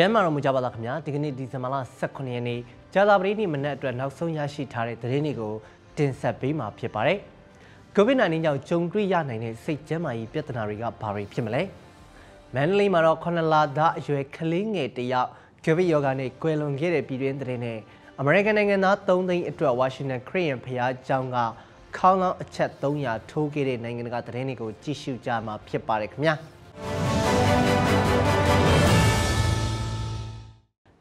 ကျမ်းမာတော်မူကြပါလားခင်ဗျာဒီကနေ့ဒီဇင်ဘာလ18ရက်နေ့ကြာသပတေးနေ့မနက်အတွက်နောက်ဆုံးရရှိထားတဲ့သတင်းတွေကိုတင်ဆက်ပေးမှာဖြစ်ပါတယ်။ COVID-19 ကြောင့်ကြုံတွေ့ရနိုင်တဲ့စိတ်ကျန်းမာရေးပြဿနာတွေကဘာတွေဖြစ်မလဲ။မန္တလေးမှာတော့9လသားအရွယ်ကလေးငယ်တယောက်ကိုဗစ်ရောဂါနဲ့ကွယ်လွန်ခဲ့တဲ့ပြည်တွင်းသတင်းနဲ့အမေရိကန်နိုင်ငံသား3သိန်းအတွက်ဝါရှင်တန်ခရီးယန်ဖျားကျောင်းကခေါင်းလောင်းအချက်300ထိုးခဲ့တဲ့နိုင်ငံတကာသတင်းတွေကိုကြည့်ရှုကြမှာဖြစ်ပါတယ်ခင်ဗျာ။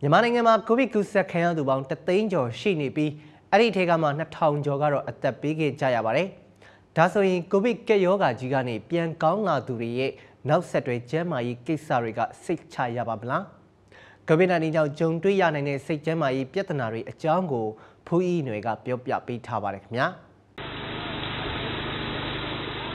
မြန်မာနိုင်ငံမှာကိုဗစ်ကူးစက်ခံရသူပေါင်း3သိန်းကျော်ရှိနေပြီးအဲ့ဒီထဲကမှ2000ကျော်ကတော့အသက်ပေးခဲ့ကြရပါတယ်။ဒါဆိုရင်ကိုဗစ်ကက်ရောဂါကြီးကနေပြန်ကောင်းလာသူတွေရဲ့နောက်ဆက်တွဲကျန်းမာရေးကိစ္စတွေကစိတ်ချရပါမလား။ COVID-19 ကြောင့်ကြုံတွေ့ရနိုင်တဲ့စိတ်ကျန်းမာရေးပြဿနာတွေအကြောင်းကိုဖူးအီနွယ်ကပြောပြပေးထားပါတယ်ခင်ဗျာ။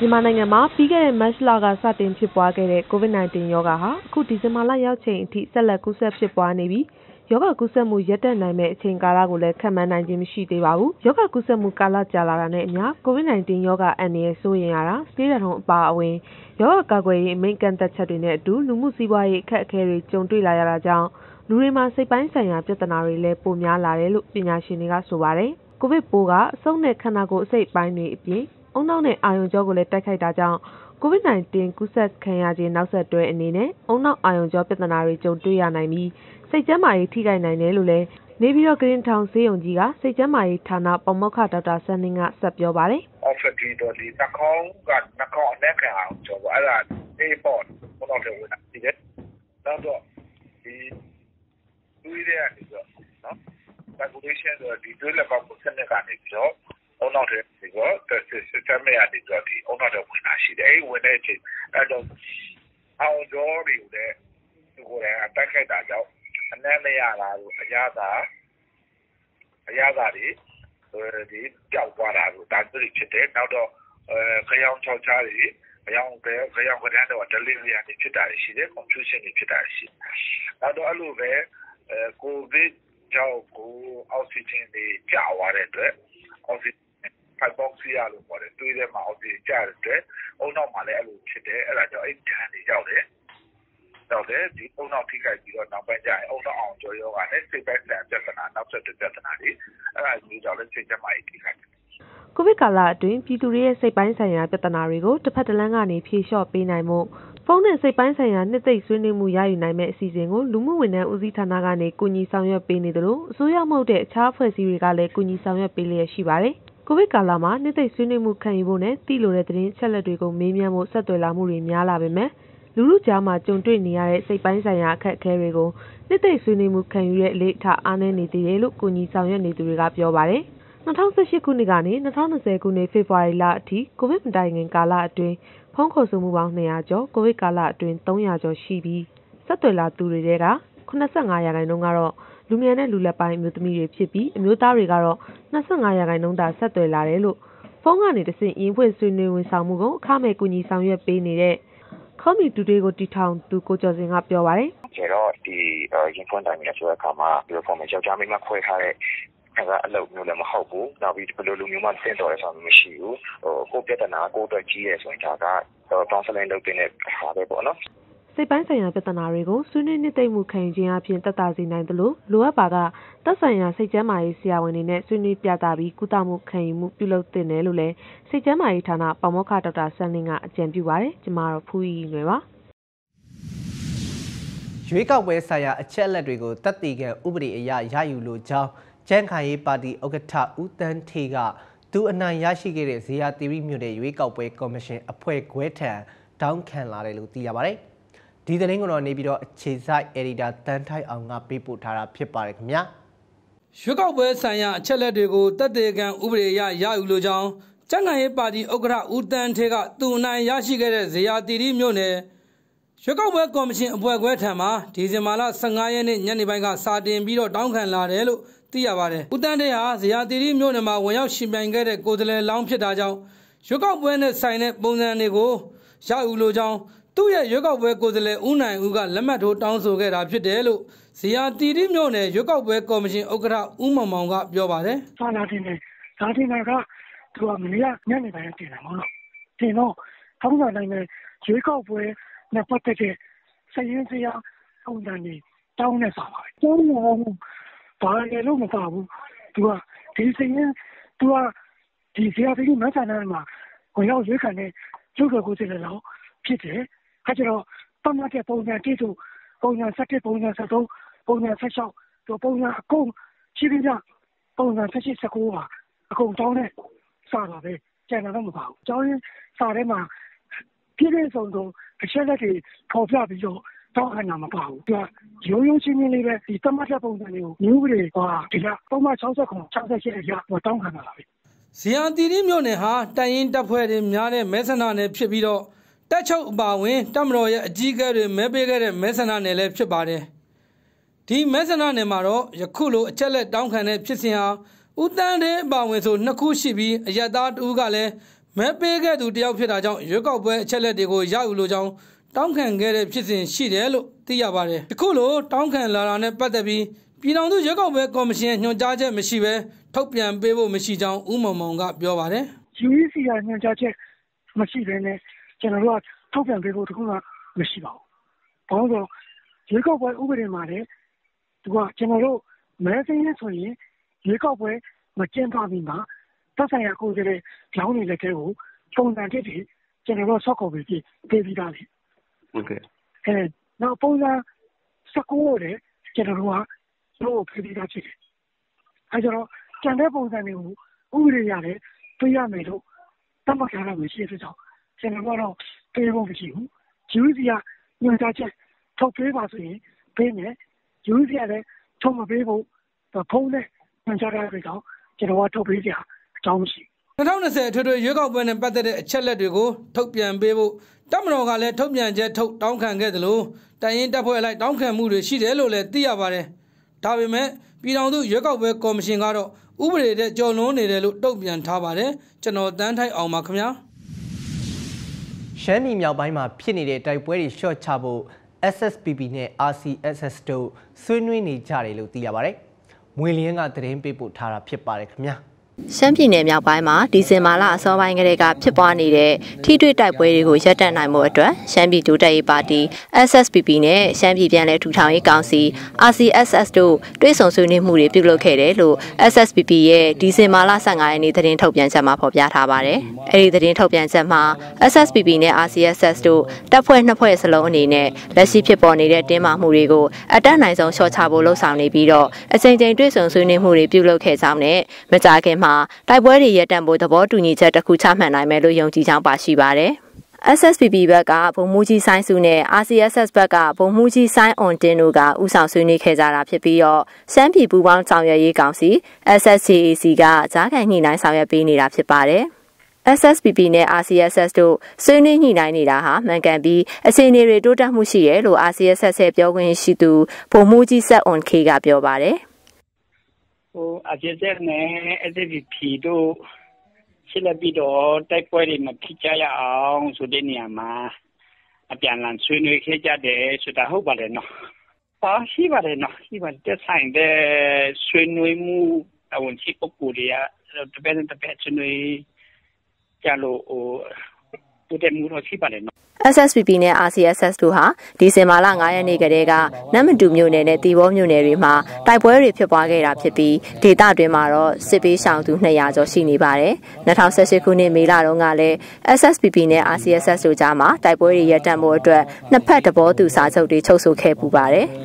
မြန်မာနိုင်ငံမှာပြီးခဲ့တဲ့မတ်လကစတင်ဖြစ်ပွားခဲ့တဲ့ COVID-19 ရောဂါဟာအခုဒီဇင်ဘာလရောက်ချိန်အထိဆက်လက်ကူးစက်ဖြစ်ပွားနေပြီး ရောဂါကူးစက်မှုရပ်တန့်နိုင်မယ့်အချိန်ကာလကိုလည်းခန့်မှန်းနိုင်ခြင်းမရှိသေးပါဘူး။ရောဂါကူးစက်မှုကာလကြာလာတာနဲ့အမျှ COVID-19 ရောဂါအန္တရာယ်စိုးရိမ်ရတာ၊ဆေးတထုံအပါအဝင်ရောဂါကာကွယ်ရေးအမိန့်ကန့်သတ်ချက်တွေနဲ့အတူလူမှုစီးပွားရေးအခက်အခဲတွေကြုံတွေ့လာရတာကြောင့်လူတွေမှာစိတ်ပိုင်းဆိုင်ရာပြဿနာတွေလည်းပိုများလာတယ်လို့ပညာရှင်တွေကဆိုပါတယ်။ကိုဗစ်ပိုးကအဆုတ်နဲ့ခန္ဓာကိုယ်အစိတ်အပိုင်းတွေအပြင်ဦးနှောက်နဲ့အာရုံကြောကိုလည်းတိုက်ခိုက်တာကြောင့် COVID-19 ကူးစက်ခံရခြင်းနောက်ဆက်တွဲအနေနဲ့ဦးနှောက်အာရုံကြောပြဿနာတွေကြုံတွေ့ရနိုင်ပြီး စိတ်ကျန်းမာရေးထိခိုက်နိုင်တယ်လို့လည်းနေပြည်တော်ဂရင်ထောင်ဆေးရုံကြီးကစိတ်ကျန်းမာရေးဌာနပေါမောက္ခဒေါက်တာစန်းနှင်းကဆက်ပြောပါတယ်။ Oxygen တော့ဒီနှာခေါင်းကနှာခေါင်းအနက်ခံအောင်ကျော်ပေါ့အဲ့ဒါအေးပေါ့ဘုတော့တယ်ဝင်တာဒီကနောက်တော့ဒီတွေးရတဲ့နေတော့နော် circulation ဆိုဒီတွေးလက်ပေါက်ကိုစနစ်ကနေပြီးတော့အုံနောက်တဲ့ဒီတော့ system ရနေတော့ဒီအုံနောက်တဲ့ဝင်တာရှိတယ်အဲ့ဝင်တဲ့အချိန်အဲ့တော့အောင်ကြောတွေကိုလည်းဒီကိုယ်တိုင်အတက်ခိုက်တာကြောင့် အနက်မရတာတို့အရသာအရသာတွေဒီကြောက်သွားတာတို့ဒါတွေဖြစ်တယ်နောက်တော့အဲခရောင်ချောက်ချားတွေခရောင်ခရောင်ခရမ်းတော့ delivery တွေဖြစ်တာရှိတယ် confusion တွေဖြစ်တာရှိနောက်တော့အဲ့လိုပဲအဲကိုဗစ်ကြောင့်ကိုအောက်ဆီဂျင်တွေကျသွားတဲ့အတွက်အောက်ဆီဖိုက်ဘောက်ဆီယာလို့ခေါ်တယ်တွေးထဲမှာအောက်ဆီဂျင်ကျတဲ့အတွက်အုံနောက်မှာလည်းအဲ့လိုဖြစ်တယ်အဲ့ဒါကြောင့်အဲ့ဒဏ်တွေရောက်တယ် တော့လေဒီအုံနောက်ထိခိုက်ပြီးတော့နောက်ပိုင်းကျရင်အုံနောက်အောင်ကျော်ရောဂါနဲ့စိတ်ပိုင်းဆိုင်ရာပြဿနာနောက်ဆက်တွဲပြဿနာတွေအဲ့ဒါမျိုးကြောင့်လည်းစိတ်ကျန်းမာရေးထိခိုက်တယ်ကိုဗစ်ကာလအတွင်းပြည်သူတွေရဲ့စိတ်ပိုင်းဆိုင်ရာပြဿနာတွေကိုတစ်ဖက်တစ်လမ်းကနေဖြေလျှော့ပေးနိုင်မှုဖုန်းနဲ့စိတ်ပိုင်းဆိုင်ရာနှစ်သိမ့်ဆွေးနွေးမှုရယူနိုင်မယ့်အစီအစဉ်ကိုလူမှုဝန်ထမ်းဦးစီးဌာနကနေကူညီဆောင်ရွက်ပေးနေသလိုအစိုးရမဟုတ်တဲ့အခြားအဖွဲ့အစည်းတွေကလည်းကူညီဆောင်ရွက်ပေးလျက်ရှိပါတယ်။ကိုဗစ်ကာလမှာနှစ်သိမ့်ဆွေးနွေးမှုခံယူဖို့နဲ့သိလိုတဲ့သတင်းချက်လက်တွေကိုမေးမြန်းဖို့ဆက်သွယ်လာမှုတွေများလာပေမဲ့ လူလူကြားမှာကြုံတွေ့နေရတဲ့စိတ်ပိုင်းဆိုင်ရာအခက်အခဲတွေကိုနှစ်သိမ့်ဆွေးနွေးမှုခံယူတဲ့အလေးထားအားနည်းနေသေးတယ်လို့ကူညီဆောင်ရွက်နေသူတွေကပြောပါတယ်။2018ခုနှစ်ကနေ2020ခုနှစ်ဖေဖော်ဝါရီလအထိကိုဗစ်မတိုင်ခင်ကာလအတွင်းဖုန်းခေါ်ဆိုမှုပေါင်း200ကျော်ကိုဗစ်ကာလအတွင်း300ကျော်ရှိပြီးဆက်သွယ်လာသူတွေထဲက85ရာခိုင်နှုန်းကတော့လူငယ်နဲ့လူလက်ပိုင်းအမျိုးသမီးတွေဖြစ်ပြီးအမျိုးသားတွေကတော့25ရာခိုင်နှုန်းသာဆက်သွယ်လာတယ်လို့ဖုန်းကနေတဆင့်ရင်းဖွင့်ဆွေးနွေးဝန်ဆောင်မှုကိုအခမဲ့ကူညီဆောင်ရွက်ပေးနေတဲ့ ခေါမီတူတွေကိုတီထောင်သူကိုကျော်စင်ကပြောပါတယ်။ကျတော့ဒီရင်ဖွင့်တိုင်းနဲ့ဆိုတဲ့အခါမှာဒီလို form ယောက်ျားမိန်းမခွဲထားတဲ့အဲကအလုပ်မျိုးလည်းမဟုတ်ဘူး။နောက်ပြီးဘယ်လိုလူမျိုးမှတင့်တော်တယ်ဆိုတာမရှိဘူး။ဟိုကိုပြဿနာကိုအတွက်ကြီးရဲဆိုရင်ဒါက counseling လုပ်တဲ့ဟာပဲပေါ့နော်။ စိတ်ပိုင်းဆိုင်ရာပြဿနာတွေကိုဆွေးနွေးနှစ်သိမ့်မှုခံယူခြင်းအပြင်သက်သာစေနိုင်သလိုလိုအပ်ပါကသက်ဆိုင်ရာစိတ်ကျန်းမာရေးဆရာဝန်တွေနဲ့ဆွေးနွေးပြသပြီးကုသမှုခံယူမှုပြုလုပ်သင့်တယ်လို့လည်းစိတ်ကျန်းမာရေးဌာနပေါမောက္ခဒေါက်တာဆန်းလင်းကအကြံပြုပါတယ်။ကျမတော့ဖူးရီရွယ်ပါ။ရွေးကောက်ပွဲဆိုင်ရာအချက်အလက်တွေကိုတပ်တည်ကံဥပဒေအရရယူလိုကြောင်းကျန်းခိုင်ရေးပါတီဥက္ကဋ္ဌဦးတန်းထေကသူအနိုင်ရရှိခဲ့တဲ့ဇေယျတီရီမြို့နယ်ရွေးကောက်ပွဲကော်မရှင်အဖွဲ့ခွဲထံတောင်းခံလာတယ်လို့သိရပါတယ်။ ဒီသတင်းကိုတော့နေပြီးတော့အခြေစိုက် editor တန်ထိုက်အောင်ကပေးပို့ထားတာဖြစ်ပါတယ်ခင်ဗျာရွေးကောက်ပွဲဆိုင်ရာအချက်လက်တွေကိုတက်တေကံဥပဒေအရရယူလိုကြောင်းကျန်းကန်ရေးပါတီဥက္ကဋ္ဌဦးတန်းထေကသူအနိုင်ရရှိခဲ့တဲ့ဇေယျတီရီမြို့နယ်ရွေးကောက်ပွဲကော်မရှင်အဖွဲ့ခွဲထံမှဒီဇင်ဘာလ15ရက်နေ့ညနေပိုင်းကစာတင်ပြီးတော့တောင်းခံလာတယ်လို့သိရပါတယ်။ဦးတန်းထေဟာဇေယျတီရီမြို့နယ်မှာဝင်ရောက်ရှင်ပြိုင်ခဲ့တဲ့ကိုယ်စားလှယ်လောင်းဖြစ်တာကြောင့်ရွေးကောက်ပွဲနဲ့ဆိုင်တဲ့ပုံစံတွေကိုရယူလိုကြောင်း သူ့ရဲ့ရွေးကောက်ပွဲကိုယ်စားလှယ်ဦးနိုင်ဦးကလက်မှတ်ထိုးတောင်းဆိုခဲ့တာဖြစ်တယ်လို့ဇီယာတီတီမြို့နယ်ရွေးကောက်ပွဲကော်မရှင်ဥက္ကဋ္ဌဦးမောင်မောင်ကပြောပါတယ်။စာလာတင်တယ်။စာတင်တာကသူကမနေ့ကညနေပိုင်းတင်တာမဟုတ်လား။တင်တော့ထောင်းစာတိုင်းနဲ့ရွေးကောက်ပွဲနဲ့ပတ်သက်တဲ့စည်ရင်းစရာပုံစံတွေတောင်းနဲ့စာပါပဲတောင်းတော့ဘာလဲလို့မပါဘူးသူကဒီစရင်သူကဒီဇာတိမဆန်တဲ့မှာကိုရောက်ရွေးခံတဲ့ကျုပ်ကကိုယ်စလည်းတော့ဖြစ်တယ် အဲကျတော့ပတ်မှတ်တဲ့ ပုံစံတိကျပုံစံ7ပုံစံ73ပုံစံ16တော့ပုံစံ အကုန်ရှိပြီးကြပုံစံ78 19ပါ အကုန်တောင်းတဲ့စာပါပဲ ကျန်တာတော့ မပါဘူးကျောင်းရင်းစာထဲမှာ ပြည့်ပြည့်စုံစုံ အချက်လက်တွေပေါ်ပြပြီးတော့ တောင်းအနာမပါဘူးသူကရိုးရိုးချင်းချင်းလေးပဲဒီတမတ်တဲ့ ပုံစံတွေကိုမျိုးတွေဟာဒီကပုံမှန်69 68ရရတောင်းခံတာပါပဲဇီယာတီရီမြို့နယ်ဟာတိုင်ရင်တပ်ဖွဲ့တွေများတဲ့ မဲဆန္ဒနယ်ဖြစ်ပြီးတော့ တက်ချုပ်အပါဝင်တပ်မတော်ရဲ့အကြီးအကဲတွေမဲပေးခဲ့တဲ့မဲဆန္ဒနယ်လည်းဖြစ်ပါတယ်ဒီမဲဆန္ဒနယ်မှာတော့ယခုလိုအချက်လက်တောင်းခံတဲ့ဖြစ်စဉ်ဟာဦးတန်းတဲ့အပါဝင်ဆိုနှစ်ခုရှိပြီးအယက်သားတူကလည်းမဲပေးခဲ့သူတယောက်ဖြစ်တာကြောင့်ရွေးကောက်ပွဲအချက်လက်တွေကိုရယူလိုကြောင်းတောင်းခံခဲ့တဲ့ဖြစ်စဉ်ရှိတယ်လို့သိရပါတယ်ယခုလိုတောင်းခံလာတာနဲ့ပတ်သက်ပြီးပြည်ထောင်စုရွေးကောက်ပွဲကော်မရှင်ညွှန်ကြားချက်မရှိဘဲထုတ်ပြန်ပေးဖို့မရှိကြောင်းဦးမောင်မောင်ကပြောပါတယ် UEC ကညွှန်ကြားချက်မရှိဘဲနဲ့ ကျွန်တော်တို့ကထုတ်ပြန်ပေးဖို့တခုမှမရှိပါဘူး။ဘာလို့လဲဆိုတော့ရေကောက်ပွဲဥပဒေမှာလည်းသူကကျွန်တော်တို့မဲစင်းရဆိုရင်ရေကောက်ပွဲမကျင်းပမီမှာသက်ဆိုင်ရာကိုယ်စားလှယ်ကြောင်းနေလက်ထဲကိုပုံစံတစ်တွေကျွန်တော်တို့ဆော့ကော်ပြီးပေးပြီးသားလေဟုတ်ကဲ့။အဲနောက်ပုံစံ19ကိုလည်းကျွန်တော်တို့ကတို့ပေးပြီးသားဖြစ်တယ်။အဲကျတော့ကျန်တဲ့ပုံစံတွေကိုဥပဒေရတယ်ပေးရမယ်လို့တတ်မှတ်ထားတာမရှိတဲ့ ကြောင့်ကျွန်တော်ကတော့ ပေးဖို့မရှိဘူး။ UC က ညွှန်ကြားချက် ထုတ်ပေးပါဆိုရင် ပေးမယ်။ UC ကလည်း ထုတ်မပေးဖို့ ဖုန်းနဲ့ ညွှန်ကြားထားတဲ့ကြောင့် ကျွန်တော်ကထုတ်ပေးစရာ အကြောင်းမရှိဘူး2020အထွေထွေရွေးကောက်ပွဲနဲ့ ပတ်သက်တဲ့ အချက်လက်တွေကို ထုတ်ပြန်ပေးဖို့ တပ်မတော်ကလည်း ထုတ်ပြန်ချက်ထုတ် တောင်းခံခဲ့သလိုတိုင်ရင်တပ်ဖွဲ့လိုက် တောင်းခံမှုတွေ ရှိတယ်လို့လည်း သိရပါတယ်။ဒါပေမဲ့ ပြည်ထောင်စုရွေးကောက်ပွဲ ကော်မရှင်ကတော့ ဥပဒေတဲ့ကြော်လွန်နေတယ်လို့ တုံ့ပြန်ထားပါတယ်။ကျွန်တော်တန်းထိုက်အောင်ပါခင်ဗျာ။ ရှမ်းပြည်မြောက်ပိုင်းမှာဖြစ်နေတဲ့တိုက်ပွဲတွေရှော့ချဖို့ SSPP နဲ့ RCSS တို့ဆွေးနွေးနေကြတယ်လို့သိရပါတယ်။မွေလင်းကသတင်းပေးပို့ထားတာဖြစ်ပါတယ်ခင်ဗျာ။ ရှမ်းပြည်နယ်မြောက်ပိုင်းမှာဒီဇင်ဘာလအစောပိုင်းကလေးကဖြစ်ပွားနေတဲ့ထိတွေ့တိုက်ပွဲတွေကိုရပ်တန့်နိုင်မှုအတွက်ရှမ်းပြည်ဒိုတက်ရေးပါတီ SSPP နဲ့ရှမ်းပြည်ပြည်နယ်ထူထောင်ရေးကောင်စီ RCSS တို့တွဲဆုံဆွေးနွေးမှုတွေပြုလုပ်ခဲ့တယ်လို့ SSPP ရဲ့ဒီဇင်ဘာလ15ရက်နေ့သတင်းထုတ်ပြန်ချက်မှာဖော်ပြထားပါတယ်။အဲဒီသတင်းထုတ်ပြန်ချက်မှာ SSPP နဲ့ RCSS တို့တပ်ဖွဲ့နှစ်ဖွဲ့စလုံးအနေနဲ့လက်ရှိဖြစ်ပေါ်နေတဲ့တင်းမာမှုတွေကိုအတက်နိုင်ဆုံးလျှော့ချဖို့လှုံ့ဆော်နေပြီးတော့အချိန်ချင်းတွဲဆုံဆွေးနွေးမှုတွေပြုလုပ်ခဲ့ကြောင်းနဲ့မကြာခင်မှာတိုက်ပွဲတွေရပ်တန့်ဖို့သဘောတူညီချက်တစ်ခုချမှတ်နိုင်မယ်လို့ယုံကြည်ကြောင်းပါရှိပါတယ်။ SSPP ဘက်ကဗိုလ်မှူးကြီးဆိုင်းစုနဲ့ RCSS ဘက်ကဗိုလ်မှူးကြီးဆိုင်းအွန်တင်တို့ကဥဆောင်ဆွေးနွေးခဲ့ကြတာဖြစ်ပြီးတော့ရှမ်းပြည်ပူးပေါင်းဆောင်ရွက်ရေးကောင်စီ SSCAC ကကြားခံညှိနှိုင်းဆောင်ရွက်ပေးနေတာဖြစ်ပါတယ်။ SSPP နဲ့ RCSS တို့ဆွေးနွေးညှိနှိုင်းနေတာဟာမှန်ကန်ပြီးအခြေအနေတွေတိုးတက်မှုရှိတယ်လို့ RCSS ရဲ့ပြောခွင့်ရှိသူဗိုလ်မှူးကြီးဆက်အွန်ခေကပြောပါတယ်။ ဟိုအကျဉ်းချက်နဲ့ SPP တို့ရှင်းလက်ပြီးတော့ တိုက်ပွဲတွေ မဖြစ်ကြရအောင်ဆိုတဲ့နေရာမှာ အပြန်အလှန် ဆွေးနွေးခဲ့ကြတယ်ဆိုတာ ဟုတ်ပါတယ်နော်။ပါရှိပါတယ်နော်။ရှိပါတယ်တက်ဆိုင်တဲ့ ဆွေးနွေးမှုအဝန်ရှိပုဂ္ဂိုလ်တွေကတပည့်နဲ့တပည့်ဆွေးနွေးကြလို့ဟို တိုးတက်မှုတော့ရှိပါတယ်နော် SSPP နဲ့ RCSS တို့ဟာဒီဇင်ဘာလ9ရက်နေ့ကတည်းကနမ်မတူမြို့နယ်နဲ့တီဘောမြို့နယ်တွေမှာတိုက်ပွဲတွေဖြစ်ပွားခဲ့တာဖြစ်ပြီးဒေသတွင်းမှာတော့စစ်ပေးရှောင်သူ200ကျော်ရှိနေပါတယ်။2018ခုနှစ်မေလတုန်းကလည်း SSPP နဲ့ RCSS တို့ကြားမှာတိုက်ပွဲတွေရပ်တန့်ဖို့အတွက်နှစ်ဖက်သဘောတူစာချုပ်တွေချုပ်ဆိုခဲ့ပူပါတယ်။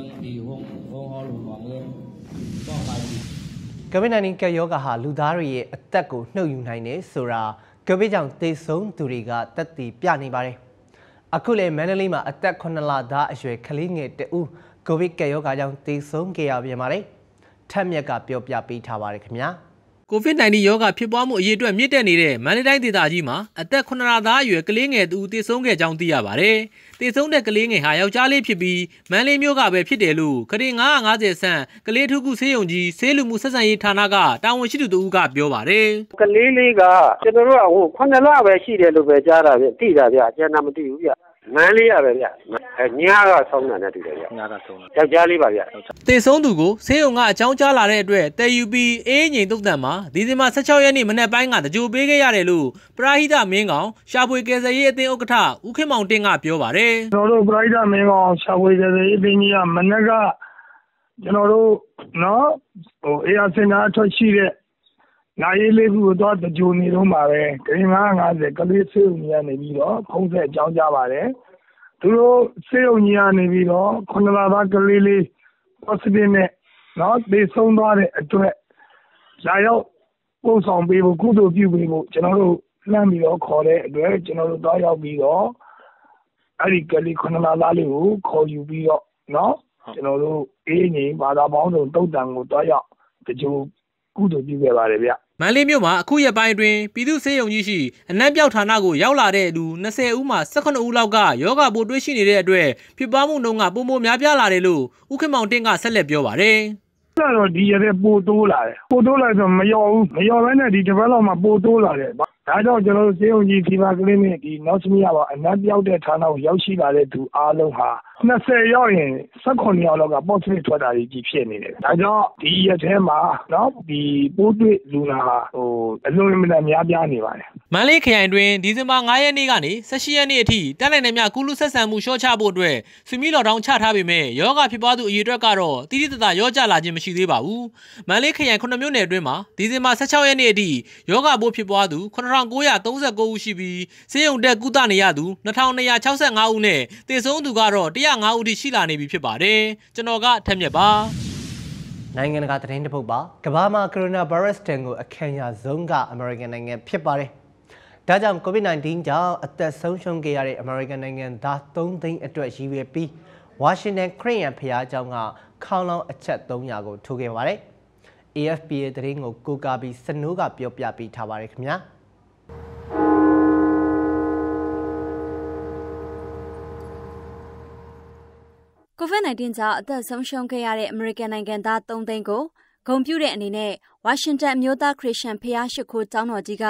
COVID-19 ကပ်ရောဂါဟာလူသားတွေရဲ့အသက်ကိုနှုတ်ယူနိုင်တယ်ဆိုတာ ကပ်ဘေးကြောင့်သေဆုံးသူတွေကသက်သေပြနေပါတယ်။အခုလည်းမန္တလေးမှာအသက်9လသားအရွယ်ကလေးငယ်တဦးကိုဗစ်ကပ်ရောဂါကြောင့်သေဆုံးခဲ့ရပြန်ပါတယ်။ထက်မြက်ကပြောပြပေးထားပါတယ်ခင်ဗျာ။ COVID-19 ရောဂါဖြစ်ပွားမှုအရေးအတွက်မြင့်တက်နေတဲ့မန္တလေးတိုင်းဒေသကြီးမှာအသက်9လသားအရွယ်ကလေးငယ်သူသေဆုံးခဲ့ကြောင်းသိရပါတယ်။သေဆုံးတဲ့ကလေးငယ်ဟာယောက်ျားလေးဖြစ်ပြီးမန္တလေးမြို့ကပဲဖြစ်တယ်လို့ခရင်950ဆန့်ကလေးထုခုဆေးရုံကြီးဆေးလူမှုဆက်ဆံရေးဌာနကတာဝန်ရှိသူတူကပြောပါတယ်။ကလေးလေးကကျွန်တော်တို့ကဟို9လပဲရှိတယ်လို့ပဲကြားတာဗျတိတာဗျကျန်တာမသိဘူးဗျ မန်းလေးရပဲဗျအဲညကဆုံးတာနဲ့တူတယ်ဗျညကဆုံးတာယောက်ျားလေးပါဗျသေဆုံးသူကိုဆေးရုံကအကြောင်းကြားလာတဲ့အတွက်တည်ယူပြီးအေးငိန်တုတ်တန်မှာဒီဇင်ဘာ16ရက်နေ့မနက်ပိုင်းကတကြိုပေးခဲ့ရတယ်လို့ပရာဟိတမင်းကောင်ရှာဖွေကယ်ဆယ်ရေးအသင်းဥက္ကဋ္ဌဦးခင်မောင်တင်ကပြောပါတယ်ကျွန်တော်တို့ပရိုက်တာမင်းကောင်ရှာဖွေကြတဲ့အင်းကြီးကမနက်ကကျွန်တော်တို့နော်ဟိုအေယာစင်တာအထွက်ရှိတဲ့ နိုင်ရေးလေးခုကိုတော့တကြိုနေတော့မှာပဲဂရင်း950ကလေးစေုံကြီးကနေပြီးတော့ဖုံးဆက်အကြောင်းကြပါတယ်သူတို့စေုံကြီးကနေပြီးတော့ခုနလာသားကလေးလေး positive နဲ့နော်သေဆုံးသွားတဲ့အတွက်လာရောက်ပို့ဆောင်ပေးဖို့ကုသိုလ်ပြုပေးဖို့ကျွန်တော်တို့လှမ်းပြီးတော့ခေါ်တဲ့အတွက်ကျွန်တော်တို့တော့ရောက်ပြီးတော့အဲ့ဒီကလေးခုနလာသားလေးကိုခေါ်ယူပြီးတော့နော်ကျွန်တော်တို့အေးငိမ်ဘာသာပေါင်းစုံတုတ်တန်ကိုတော့ရောက်တကြိုကုသိုလ်ပြုခဲ့ပါတယ်ဗျ မန္တလေးမြို့မှာအခုရက်ပိုင်းအတွင်းပြည်သူ့စေယုံကြီးရှိအနက်ပြောက်ဌာနကိုရောက်လာတဲ့လူ20ဦးမှ18ဦးလောက်ကယောဂပိုးတွေ့ရှိနေတဲ့အတွက်ဖြစ်ပွားမှုနှုန်းကပုံပုံများပြားလာတယ်လို့ဦးခင်မောင်တင့်ကဆက်လက်ပြောပါတယ်။အဲ့တော့ဒီရတဲ့ပိုတိုးလာတယ်။ပိုတိုးလာဆိုမလျော်ဘူး။မလျော်ဘဲနဲ့ဒီ develop မှာပိုတိုးလာတယ်။ ဒါကြောင့်ကျွန်တော်တို့စေုံကြီးဖီဘာကလင်းနဲ့ဒီနောက်စမီယာပါအနက်ပြောက်တဲ့ဌာနကိုရောက်ရှိလာတဲ့သူအားလုံးဟာ20ရောက်ရင်18ရောက်လောက်က positive ထွက်တာကြီးဖြစ်နေတယ်။ဒါကြောင့်ဒီရက်ထဲမှာနော်ဒီပိုးတွေ့လူနာဟာဟိုအလုံးအမင်းများပြားနေပါတယ်။မန္တလေးခရိုင်တွင်ဒီဇင်ဘာ9ရက်နေ့ကနေ18ရက်နေ့အထိတက်နိုင်တဲ့မြကုလူဆက်ဆံမှုရှော့ချဖို့အတွက်ဆွေမီလော်ဒေါင်းချထားပေမဲ့ယောဂဖြစ်ပွားသူအရေအတွက်ကတော့တိတိတသားရောကြလာခြင်းမရှိသေးပါဘူး။မန္တလေးခရိုင်9မြို့နယ်အတွင်းမှာဒီဇင်ဘာ16ရက်နေ့အထိယောဂပိုးဖြစ်ပွားသူ9939ဦးရှိပြီးဆေးရုံတက်ကုသနေရသူ2265ဦးနဲ့တည်ဆုံးသူကတော့105ဦးထိရှိလာနေပြီဖြစ်ပါတယ်ကျွန်တော်ကထက်မြက်ပါနိုင်ငံတကာသတင်းတစ်ပုဒ်ပါကမ္ဘာမှာကိုရိုနာဗိုင်းရပ်စ်တန်ကိုအခံရဆုံးကအမေရိကန်နိုင်ငံဖြစ်ပါတယ်ဒါကြောင့် COVID-19 ကြောင့်အသက်ဆုံးရှုံးခဲ့ရတဲ့အမေရိကန်နိုင်ငံသား3သိန်းအတွက်ရည်ရွယ်ပြီးဝါရှင်တန်ခရစ်ယာန်ဖျားကျောင်းကခေါင်းလောင်းအချက်300ကိုထိုးခဲ့ပါတယ် AFP ရဲ့သတင်းကိုကိုကာပြီးစနိုးကပြောပြပေးထားပါတယ်ခင်ဗျာ။ COVID-19 ကြောင့်အသက်ဆုံးရှုံးခဲ့ရတဲ့အမေရိကန်နိုင်ငံသား3သိန်းကိုဂုဏ်ပြုတဲ့အနေနဲ့ဝါရှင်တန်အမျိုးသားခရစ်ယာန်ဖျားရှိခိုးကျောင်းတော်ကြီးက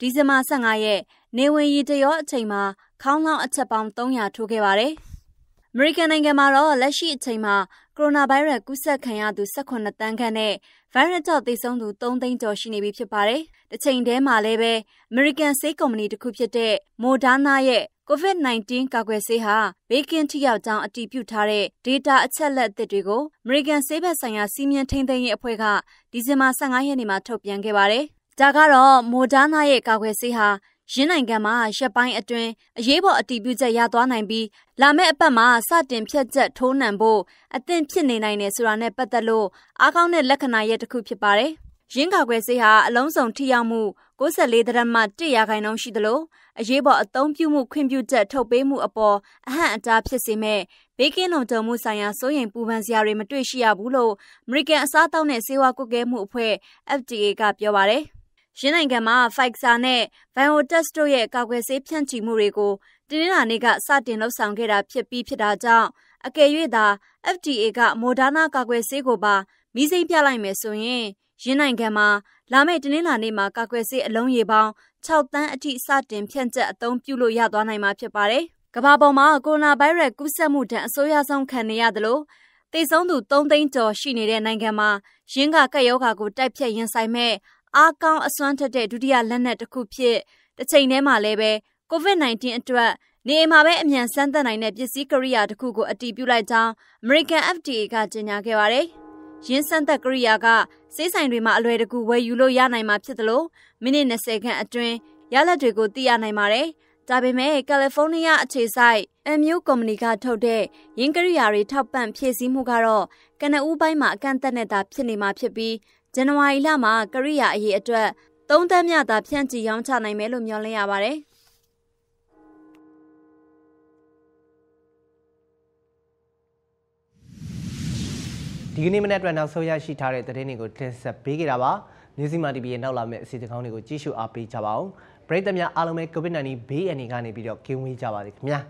ဒီဇင်ဘာ15ရက်နေဝင်ရီတရောအချိန်မှာခေါင်းလောင်းအချက်ပေါင်း300ထိုးခဲ့ပါတယ်။အမေရိကန်နိုင်ငံမှာတော့လက်ရှိအချိန်မှာကိုရိုနာဗိုင်းရပ်ကူးစက်ခံရသူ18တန်းခန့်နဲ့ဗိုင်းရပ်ကြောင့်သေဆုံးသူ3သိန်းကျော်ရှိနေပြီဖြစ်ပါတယ်။တစ်ချိန်တည်းမှာလည်းပဲအမေရိကန်ဆေးကုမ္ပဏီတစ်ခုဖြစ်တဲ့ Moderna ရဲ့ COVID-19 ကာကွယ်ဆေးဟာဘေးကင်းထိရောက်ကြောင်းအတည်ပြုထားတဲ့ data အချက်လက်အသစ်တွေကို American ဆေးဘက်ဆိုင်ရာစီးမြင်ထိန်းသိမ်းရေးအဖွဲ့ကဒီဇင်ဘာ15ရက်နေ့မှာထုတ်ပြန်ခဲ့ပါတယ်။ဒါကတော့ Moderna ရဲ့ကာကွယ်ဆေးဟာရင်းနိုင်ငံမှာရက်ပိုင်းအတွင်းအရေးပေါ်အတည်ပြုချက်ရသွားနိုင်ပြီးလာမယ့်အပတ်မှာစတင်ဖြတ်ချက်ထိုးနှံဖို့အသင့်ဖြစ်နေနိုင်တယ်ဆိုတာနဲ့ပတ်သက်လို့အားကောင်းတဲ့လက္ခဏာရဲ့တစ်ခုဖြစ်ပါတယ်။ရင်းကာကွယ်ဆေးဟာအလုံးစုံထိရောက်မှု 94ဒရမ1ရာခိုင်နှုန်းရှိသလိုအရေးပေါ်အသုံးပြုမှုခွင့်ပြုချက်ထုတ်ပေးမှုအပေါ်အဟန့်အတားဖြစ်စေမဲ့ဘေးကင်းလုံခြုံမှုဆိုင်ရာစိုးရိမ်ပူပန်စရာတွေမတွေ့ရှိရဘူးလို့ American အစားအသောက်နဲ့ဆေးဝါးကွပ်ကဲမှုအဖွဲ့ FDA ကပြောပါတယ်။ရင်းနိုင်ငံမှာ Pfizer နဲ့ BioNTech တို့ရဲ့ကာကွယ်ဆေးဖြန့်ချီမှုတွေကိုတင်းနှာနေ့ကစတင်လှုပ်ဆောင်ခဲ့တာဖြစ်ပြီးဖြစ်တာကြောင့်အကယ်၍သာ FDA က Moderna ကာကွယ်ဆေးကိုပါမိစိမ့်ပြလိုက်မယ်ဆိုရင် ရင်းနိုင်ငံမှာလာမယ့်တနင်္လာနေ့မှာကာကွယ်ဆေးအလုံးရေပေါင်း6တန်းအထိစတင်ဖြန့်ကျက်အသုံးပြုလို့ရသွားနိုင်မှာဖြစ်ပါတယ်။ကမ္ဘာပေါ်မှာကိုရိုနာဗိုင်းရပ်ကူးစက်မှုတန်အဆိုးရဆုံးခံနေရသလိုသေဆုံးသူ3သိန်းကျော်ရှိနေတဲ့နိုင်ငံမှာရင်းကကက်ယောဂါကိုတိုက်ဖြတ်ရင်ဆိုင်မဲ့အားကောင်းအစွမ်းထက်တဲ့ဒုတိယလက်နက်တစ်ခုဖြစ်တစ်ချိန်တည်းမှာလည်းပဲ COVID-19 အတွက်နေအိမ်မှာပဲအမြန်ဆန်းသက်နိုင်တဲ့ပစ္စည်းကရိယာတစ်ခုကိုအတည်ပြုလိုက်ကြောင်း American FDA ကကြေညာခဲ့ပါတယ်။ ရင်းစမ်းသက်ကရိယာကစေးဆိုင်တွေမှာအလွယ်တကူဝယ်ယူလို့ရနိုင်မှာဖြစ်သလိုမိနစ်20ခန့်အတွင်းရလဒ်တွေကိုသိရနိုင်ပါတယ်။ဒါပေမဲ့ကယ်လီဖိုးနီးယားအခြေစိုက် MU ကုမ္ပဏီကထုတ်တဲ့ရင်းကရိယာတွေထောက်ပံ့ဖြည့်ဆည်းမှုကတော့ကနဦးပိုင်းမှာအကန့်အသတ်နဲ့သာဖြစ်နေမှာဖြစ်ပြီးဇန်နဝါရီလမှာကရိယာအရေးအတွက်သုံးသန်းမြသာဖြန့်ချီရောင်းချနိုင်မယ်လို့မျှော်လင့်ရပါတယ်။ ဒီကနေ့မနေ့အတွက်နောက်ဆုံးရရှိထားတဲ့သတင်းတွေကိုတင်ဆက်ပေးခဲ့တာပါမြစီမာ TV ရဲ့နောက်လာမယ့်အစီအစဉ်ကောင်းတွေကိုကြည့်ရှုအားပေးကြပါအောင်ပရိသတ်များအားလုံးပဲ COVID-19 ဘေးအန္တရာယ်ကနေပြီးတော့ကင်းဝေးကြပါစေခင်ဗျာ